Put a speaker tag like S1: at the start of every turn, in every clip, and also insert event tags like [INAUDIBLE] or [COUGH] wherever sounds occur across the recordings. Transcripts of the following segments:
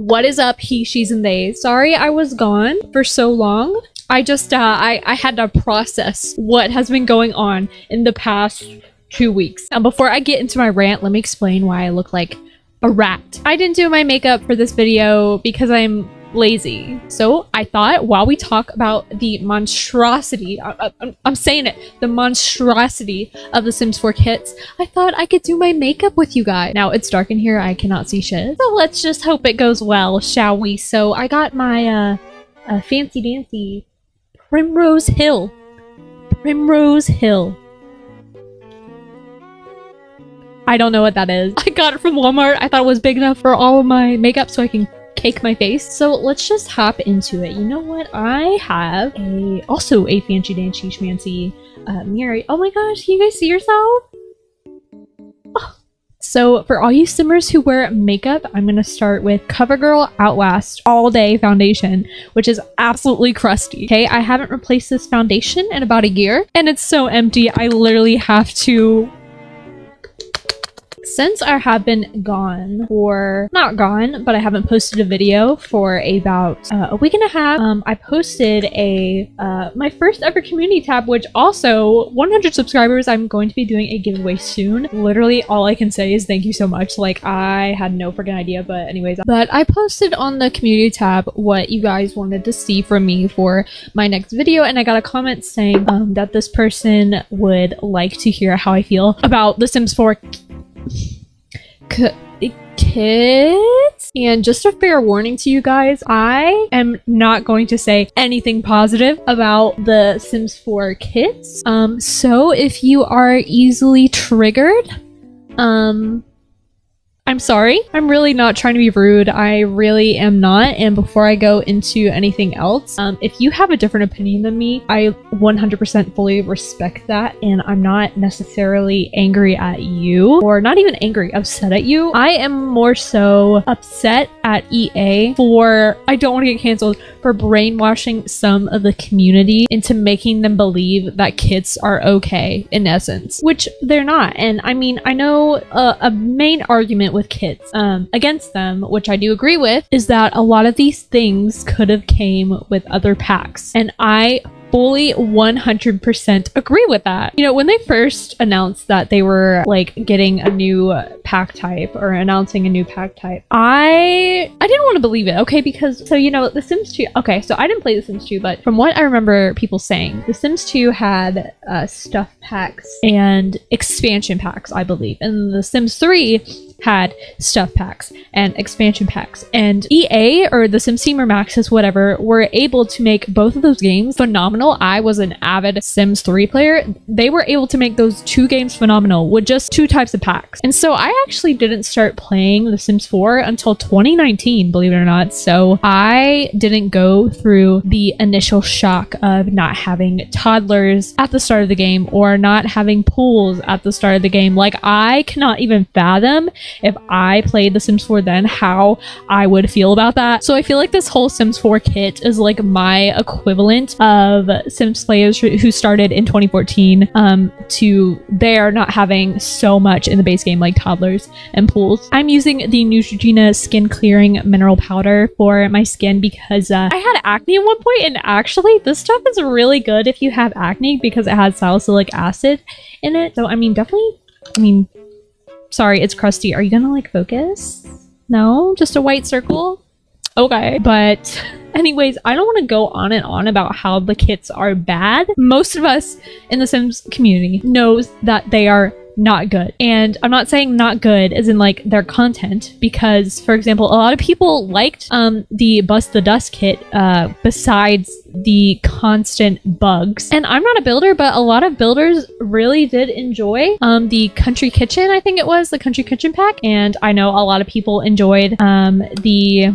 S1: what is up, he, she's, and they? Sorry I was gone for so long. I just, uh, I, I had to process what has been going on in the past two weeks. And before I get into my rant, let me explain why I look like a rat. I didn't do my makeup for this video because I'm lazy. So I thought while we talk about the monstrosity, I, am saying it, the monstrosity of the Sims 4 kits, I thought I could do my makeup with you guys. Now it's dark in here, I cannot see shit. So let's just hope it goes well, shall we? So I got my uh, uh fancy dancy Primrose Hill. Primrose Hill. I don't know what that is. [LAUGHS] I got it from Walmart. I thought it was big enough for all of my makeup so I can cake my face. So let's just hop into it. You know what? I have a also a fancy dancy schmancy uh, mirror. Oh my gosh, can you guys see yourself? Oh. So for all you simmers who wear makeup, I'm going to start with CoverGirl Outlast All Day Foundation, which is absolutely crusty. Okay, I haven't replaced this foundation in about a year, and it's so empty, I literally have to since I have been gone or not gone, but I haven't posted a video for about uh, a week and a half, um, I posted a, uh, my first ever community tab, which also 100 subscribers, I'm going to be doing a giveaway soon. Literally all I can say is thank you so much. Like I had no freaking idea, but anyways, but I posted on the community tab what you guys wanted to see from me for my next video. And I got a comment saying um, that this person would like to hear how I feel about The Sims 4 kits. And just a fair warning to you guys, I am not going to say anything positive about the Sims 4 kits. Um, so if you are easily triggered, um, I'm sorry. I'm really not trying to be rude. I really am not. And before I go into anything else, um, if you have a different opinion than me, I 100% fully respect that. And I'm not necessarily angry at you or not even angry, upset at you. I am more so upset at EA for, I don't want to get canceled, for brainwashing some of the community into making them believe that kits are okay in essence, which they're not. And I mean, I know a, a main argument with kits um, against them, which I do agree with, is that a lot of these things could have came with other packs. And I fully 100% agree with that. You know, when they first announced that they were like getting a new pack type or announcing a new pack type, I I didn't want to believe it. Okay, because so you know, The Sims 2. Okay, so I didn't play The Sims 2, but from what I remember people saying, The Sims 2 had uh, stuff packs and expansion packs, I believe, and The Sims 3 had stuff packs and expansion packs. And EA or the SimTeam or Maxis, whatever, were able to make both of those games phenomenal. I was an avid Sims 3 player. They were able to make those two games phenomenal with just two types of packs. And so I actually didn't start playing The Sims 4 until 2019, believe it or not. So I didn't go through the initial shock of not having toddlers at the start of the game or not having pools at the start of the game. Like I cannot even fathom if I played The Sims 4 then, how I would feel about that. So I feel like this whole Sims 4 kit is like my equivalent of Sims players who started in 2014 um, to they're not having so much in the base game like toddlers and pools. I'm using the Neutrogena skin clearing mineral powder for my skin because uh, I had acne at one point and actually this stuff is really good if you have acne because it has salicylic acid in it. So I mean definitely I mean Sorry, it's crusty. Are you gonna like focus? No? Just a white circle? Okay. But [LAUGHS] anyways, I don't want to go on and on about how the kits are bad. Most of us in the Sims community knows that they are not good. And I'm not saying not good as in like their content because for example, a lot of people liked um the Bust the Dust kit uh besides the constant bugs. And I'm not a builder, but a lot of builders really did enjoy um the Country Kitchen, I think it was, the Country Kitchen pack. And I know a lot of people enjoyed um the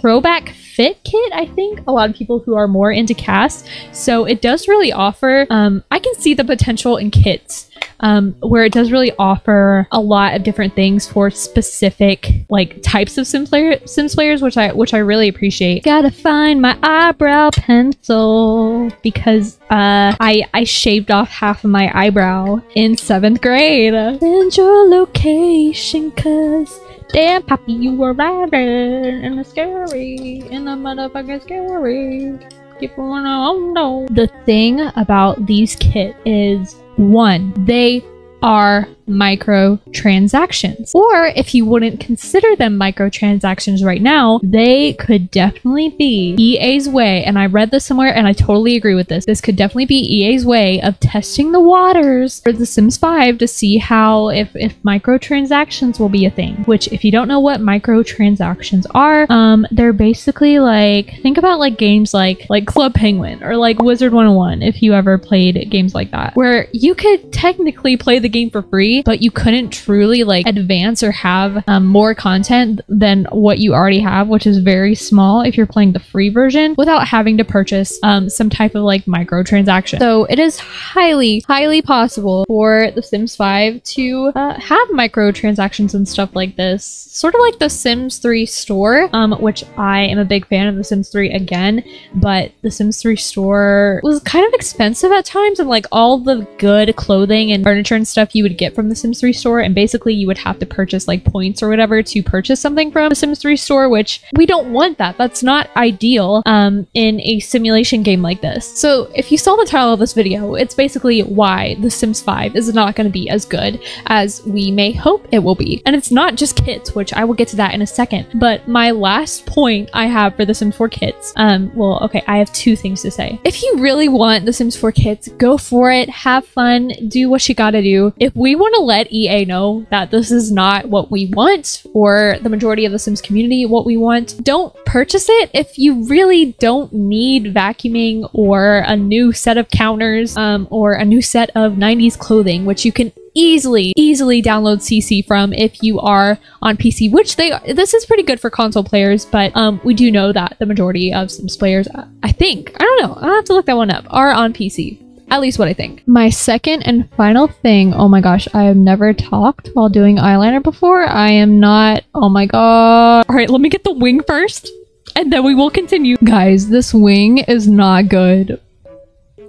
S1: throwback fit kit i think a lot of people who are more into cast so it does really offer um, i can see the potential in kits um, where it does really offer a lot of different things for specific like types of Sims, player, Sims players, which I which I really appreciate. Gotta find my eyebrow pencil because uh, I I shaved off half of my eyebrow in seventh grade. Send your location, cause Damn, Poppy, you were riding and it's scary, and the motherfucking scary. People wanna oh no. The thing about these kit is one, they are microtransactions. Or if you wouldn't consider them microtransactions right now, they could definitely be EA's way. And I read this somewhere and I totally agree with this. This could definitely be EA's way of testing the waters for The Sims 5 to see how if, if microtransactions will be a thing. Which if you don't know what microtransactions are, um, they're basically like think about like games like like Club Penguin or like Wizard 101 if you ever played games like that. Where you could technically play the game for free but you couldn't truly like advance or have um, more content than what you already have, which is very small if you're playing the free version without having to purchase um, some type of like microtransaction. So it is highly, highly possible for The Sims 5 to uh, have microtransactions and stuff like this, sort of like The Sims 3 store, um, which I am a big fan of The Sims 3 again, but The Sims 3 store was kind of expensive at times and like all the good clothing and furniture and stuff you would get from the Sims 3 store, and basically you would have to purchase like points or whatever to purchase something from the Sims 3 store, which we don't want that. That's not ideal um, in a simulation game like this. So if you saw the title of this video, it's basically why The Sims 5 is not going to be as good as we may hope it will be. And it's not just kits, which I will get to that in a second. But my last point I have for The Sims 4 kits, um, well, okay, I have two things to say. If you really want The Sims 4 kits, go for it, have fun, do what you gotta do. If we want to let EA know that this is not what we want or the majority of the Sims community what we want. Don't purchase it if you really don't need vacuuming or a new set of counters um, or a new set of 90s clothing, which you can easily easily download cc from if you are on pc which they this is pretty good for console players but um we do know that the majority of sims players i think i don't know i'll have to look that one up are on pc at least what I think. My second and final thing, oh my gosh, I have never talked while doing eyeliner before. I am not, oh my god. All right, let me get the wing first and then we will continue. Guys, this wing is not good.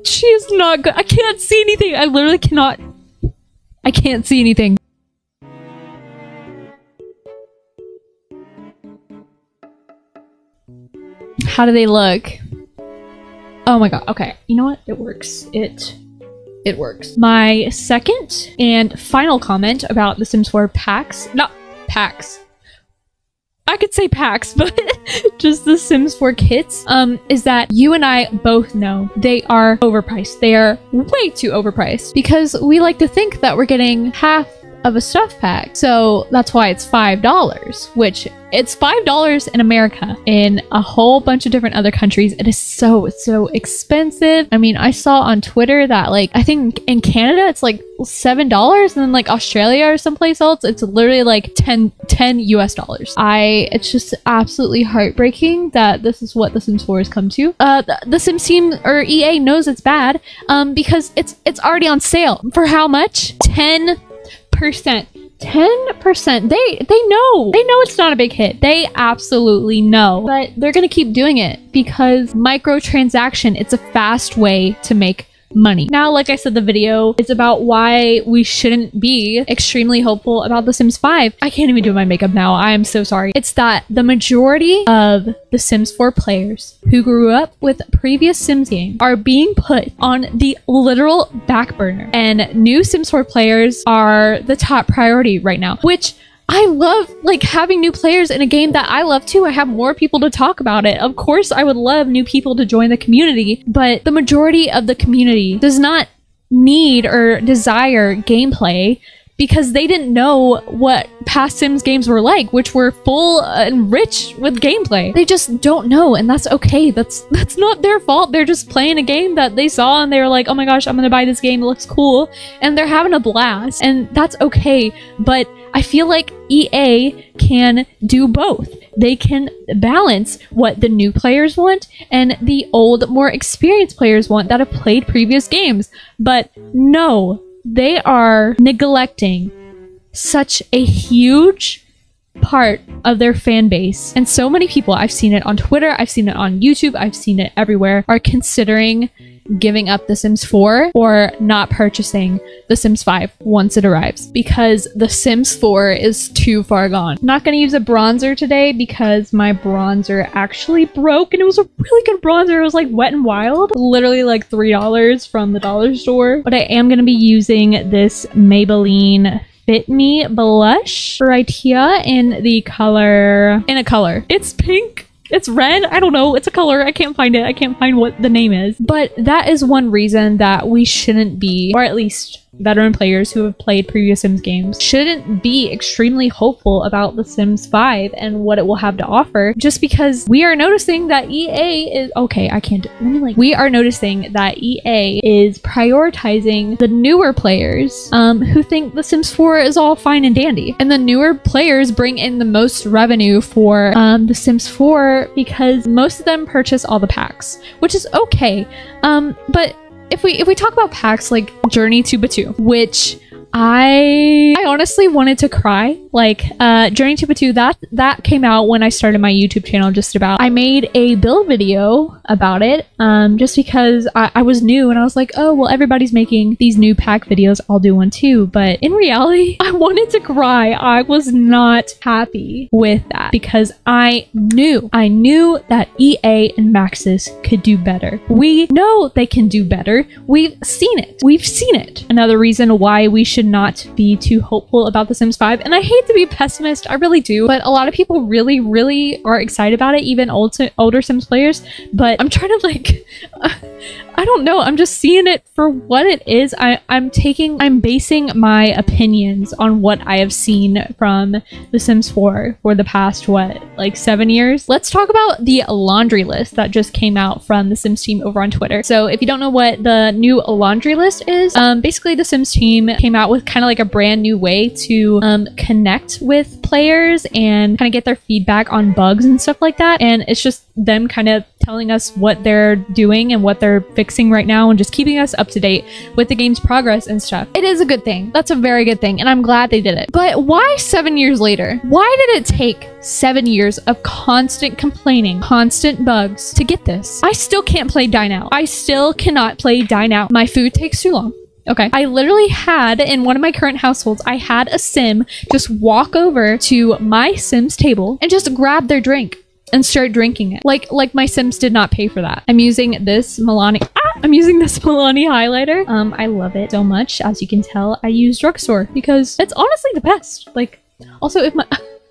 S1: She is not good. I can't see anything. I literally cannot, I can't see anything. How do they look? Oh my god. Okay. You know what? It works. It it works. My second and final comment about The Sims 4 packs, not packs. I could say packs, [LAUGHS] but just the Sims 4 kits, um, is that you and I both know they are overpriced. They are way too overpriced because we like to think that we're getting half of a stuff pack. So that's why it's $5, which it's $5 in America. In a whole bunch of different other countries, it is so, so expensive. I mean, I saw on Twitter that like, I think in Canada, it's like $7 and then like Australia or someplace else, it's literally like 10, 10 US dollars. I, it's just absolutely heartbreaking that this is what The Sims 4 has come to. Uh, the, the Sims team or EA knows it's bad um, because it's, it's already on sale. For how much? 10 percent 10% they they know. They know it's not a big hit. They absolutely know. But they're gonna keep doing it because microtransaction it's a fast way to make money. Now, like I said, the video is about why we shouldn't be extremely hopeful about The Sims 5. I can't even do my makeup now. I am so sorry. It's that the majority of The Sims 4 players who grew up with previous Sims games are being put on the literal back burner. And new Sims 4 players are the top priority right now, which I love like having new players in a game that I love too. I have more people to talk about it. Of course, I would love new people to join the community, but the majority of the community does not need or desire gameplay because they didn't know what past Sims games were like, which were full and rich with gameplay. They just don't know, and that's okay. That's [LAUGHS] that's not their fault. They're just playing a game that they saw and they were like, "Oh my gosh, I'm gonna buy this game. It looks cool," and they're having a blast, and that's okay. But I feel like EA can do both. They can balance what the new players want and the old, more experienced players want that have played previous games. But no, they are neglecting such a huge part of their fan base. And so many people, I've seen it on Twitter, I've seen it on YouTube, I've seen it everywhere, are considering giving up The Sims 4 or not purchasing The Sims 5 once it arrives because The Sims 4 is too far gone. I'm not going to use a bronzer today because my bronzer actually broke and it was a really good bronzer. It was like Wet and Wild, literally like $3 from the dollar store. But I am going to be using this Maybelline Fit Me blush right here in the color, in a color. It's pink. It's red. I don't know. It's a color. I can't find it. I can't find what the name is. But that is one reason that we shouldn't be, or at least veteran players who have played previous Sims games shouldn't be extremely hopeful about The Sims 5 and what it will have to offer just because we are noticing that EA is okay, I can't let me like we are noticing that EA is prioritizing the newer players um, who think The Sims 4 is all fine and dandy. And the newer players bring in the most revenue for um, The Sims 4 because most of them purchase all the packs, which is okay. Um, but if we if we talk about packs like Journey to Batuu, which I I honestly wanted to cry. Like uh Journey to Batuu that that came out when I started my YouTube channel just about. I made a build video about it um just because I, I was new and I was like, "Oh, well everybody's making these new pack videos. I'll do one too." But in reality, [LAUGHS] I wanted to cry. I was not happy with that because I knew I knew that EA and Maxis could do better. We know they can do better. We've seen it. We've seen it. Another reason why we should not be too hopeful about The Sims 5. And I hate to be pessimist, I really do, but a lot of people really, really are excited about it, even old, older Sims players. But I'm trying to like, [LAUGHS] I don't know, I'm just seeing it for what it is. I, I'm taking, I'm basing my opinions on what I have seen from The Sims 4 for the past, what, like seven years? Let's talk about the laundry list that just came out from The Sims team over on Twitter. So if you don't know what the new laundry list is, um, basically The Sims team came out with kind of like a brand new way to um, connect with players and kind of get their feedback on bugs and stuff like that. And it's just them kind of telling us what they're doing and what they're fixing right now and just keeping us up to date with the game's progress and stuff. It is a good thing. That's a very good thing. And I'm glad they did it. But why seven years later? Why did it take seven years of constant complaining, constant bugs to get this? I still can't play Dine Out. I still cannot play Dine Out. My food takes too long. Okay. I literally had in one of my current households, I had a sim just walk over to my sim's table and just grab their drink and start drinking it. Like like my sims did not pay for that. I'm using this Milani ah, I'm using this [LAUGHS] Milani highlighter. Um I love it so much. As you can tell, I use drugstore because it's honestly the best. Like also if my [LAUGHS]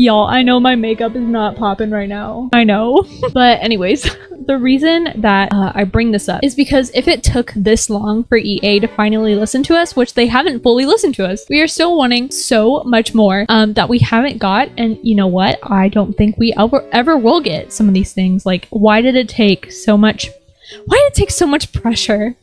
S1: Y'all, I know my makeup is not popping right now. I know. [LAUGHS] but anyways, [LAUGHS] the reason that uh, I bring this up is because if it took this long for EA to finally listen to us, which they haven't fully listened to us, we are still wanting so much more um, that we haven't got. And you know what? I don't think we ever, ever will get some of these things. Like, why did it take so much? Why did it take so much pressure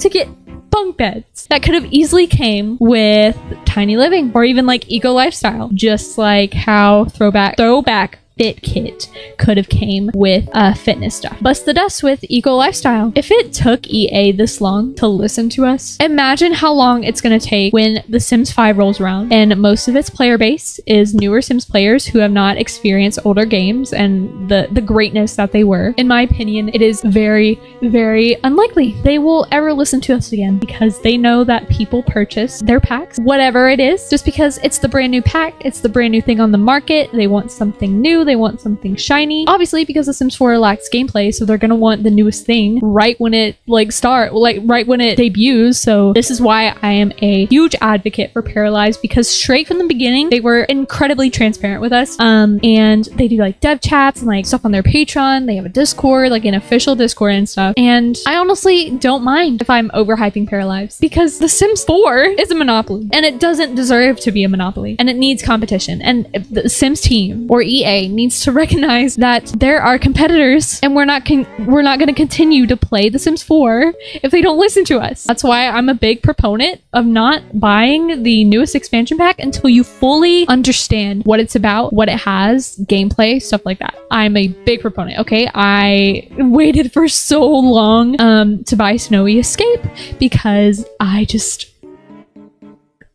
S1: to get bunk beds that could have easily came with tiny living or even like eco lifestyle. Just like how throwback throwback fit kit could have came with uh, fitness stuff. Bust the dust with eco lifestyle. If it took EA this long to listen to us, imagine how long it's going to take when The Sims 5 rolls around and most of its player base is newer Sims players who have not experienced older games and the, the greatness that they were. In my opinion, it is very, very unlikely they will ever listen to us again because they know that people purchase their packs, whatever it is, just because it's the brand new pack, it's the brand new thing on the market, they want something new, they want something shiny. Obviously, because The Sims 4 lacks gameplay, so they're gonna want the newest thing right when it like start, like right when it debuts. So this is why I am a huge advocate for Paralives because straight from the beginning, they were incredibly transparent with us. Um, and they do like dev chats and like stuff on their Patreon. They have a Discord, like an official Discord and stuff. And I honestly don't mind if I'm overhyping Paralives because The Sims 4 is a monopoly and it doesn't deserve to be a monopoly and it needs competition. And the Sims team or EA needs to [LAUGHS] recognize that there are competitors and we're not we're not going to continue to play The Sims 4 if they don't listen to us. That's why I'm a big proponent of not buying the newest expansion pack until you fully understand what it's about, what it has, gameplay, stuff like that. I'm a big proponent, okay? I waited for so long um, to buy Snowy Escape because I just...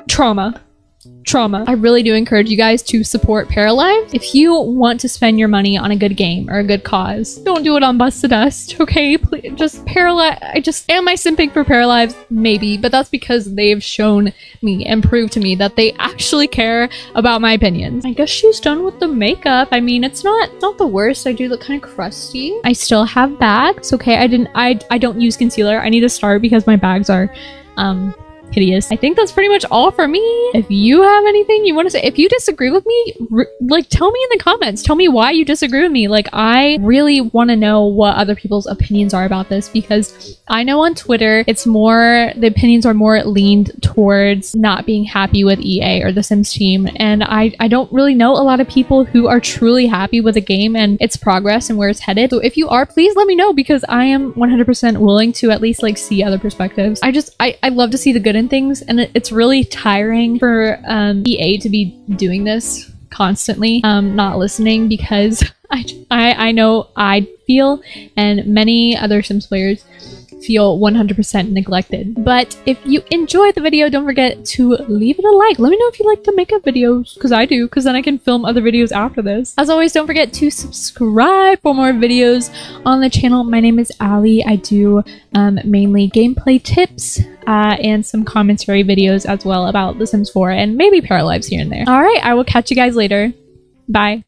S1: Trauma trauma. I really do encourage you guys to support Paralives. If you want to spend your money on a good game or a good cause, don't do it on Bust the Dust, [LAUGHS] okay? Please, just Paralives. I just am I simping for Paralives? Maybe, but that's because they've shown me and proved to me that they actually care about my opinions. I guess she's done with the makeup. I mean, it's not not the worst. I do look kind of crusty. I still have bags. Okay, I didn't. I I don't use concealer. I need to start because my bags are um hideous. I think that's pretty much all for me. If you have anything you want to say, if you disagree with me, like tell me in the comments. Tell me why you disagree with me. Like I really want to know what other people's opinions are about this because I know on Twitter it's more the opinions are more leaned towards not being happy with EA or the Sims team and I I don't really know a lot of people who are truly happy with the game and its progress and where it's headed. So if you are, please let me know because I am 100% willing to at least like see other perspectives. I just I I love to see the good in things and it's really tiring for um, EA to be doing this constantly um, not listening because [LAUGHS] I, I I know I feel and many other Sims players feel 100% neglected. But if you enjoyed the video, don't forget to leave it a like. Let me know if you like the makeup videos, because I do, because then I can film other videos after this. As always, don't forget to subscribe for more videos on the channel. My name is Ali. I do um, mainly gameplay tips uh, and some commentary videos as well about The Sims 4 and maybe Paralives here and there. All right, I will catch you guys later. Bye.